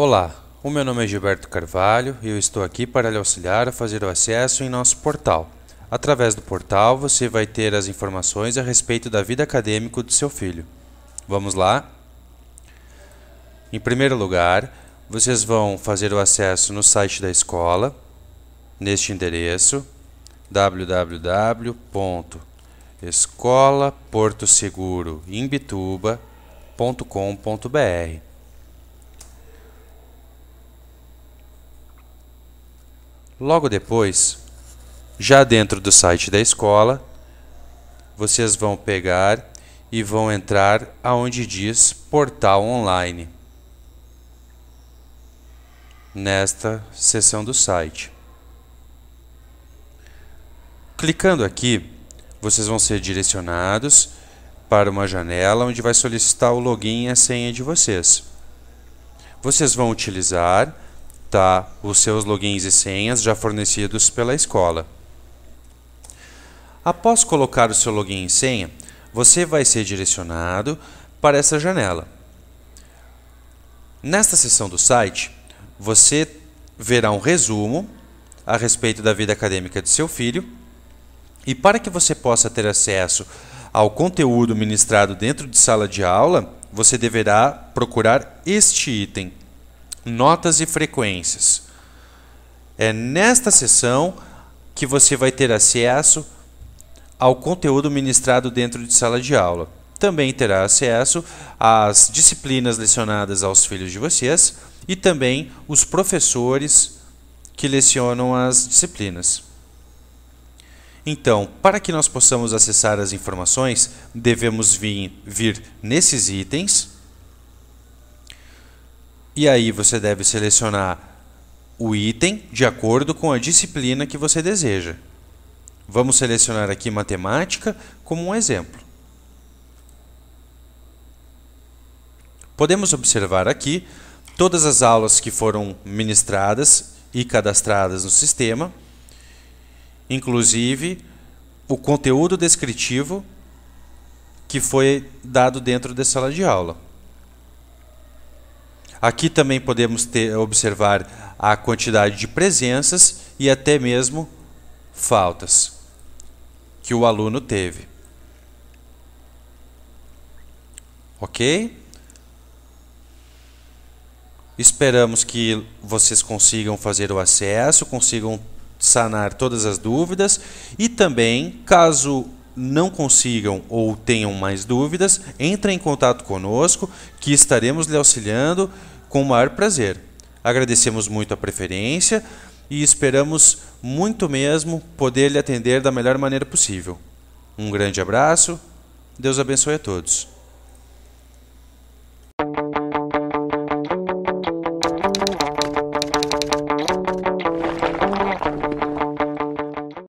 Olá, o meu nome é Gilberto Carvalho e eu estou aqui para lhe auxiliar a fazer o acesso em nosso portal. Através do portal, você vai ter as informações a respeito da vida acadêmica do seu filho. Vamos lá? Em primeiro lugar, vocês vão fazer o acesso no site da escola, neste endereço www.escolaportoseguroimbituba.com.br Logo depois, já dentro do site da escola, vocês vão pegar e vão entrar aonde diz portal online. Nesta seção do site. Clicando aqui, vocês vão ser direcionados para uma janela onde vai solicitar o login e a senha de vocês. Vocês vão utilizar tá, os seus logins e senhas já fornecidos pela escola. Após colocar o seu login e senha, você vai ser direcionado para essa janela. Nesta seção do site, você verá um resumo a respeito da vida acadêmica de seu filho e para que você possa ter acesso ao conteúdo ministrado dentro de sala de aula, você deverá procurar este item notas e frequências. É nesta sessão que você vai ter acesso ao conteúdo ministrado dentro de sala de aula. Também terá acesso às disciplinas lecionadas aos filhos de vocês e também os professores que lecionam as disciplinas. Então, para que nós possamos acessar as informações, devemos vir, vir nesses itens e aí você deve selecionar o item de acordo com a disciplina que você deseja. Vamos selecionar aqui matemática como um exemplo. Podemos observar aqui todas as aulas que foram ministradas e cadastradas no sistema, inclusive o conteúdo descritivo que foi dado dentro da sala de aula. Aqui também podemos ter, observar a quantidade de presenças e até mesmo faltas que o aluno teve. Ok? Esperamos que vocês consigam fazer o acesso, consigam sanar todas as dúvidas e também, caso não consigam ou tenham mais dúvidas, entre em contato conosco que estaremos lhe auxiliando com o maior prazer. Agradecemos muito a preferência e esperamos muito mesmo poder lhe atender da melhor maneira possível. Um grande abraço, Deus abençoe a todos.